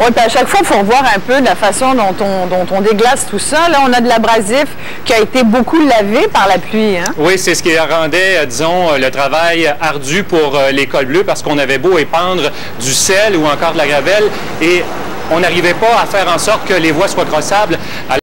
Oui, puis à chaque fois, il faut revoir un peu la façon dont on, dont on déglace tout ça. Là, on a de l'abrasif qui a été beaucoup lavé par la pluie. Hein? Oui, c'est ce qui rendait, euh, disons, euh, le travail ardu pour euh, l'école bleue parce qu'on avait beau épandre du sel ou encore de la gravelle et on n'arrivait pas à faire en sorte que les voies soient crossables.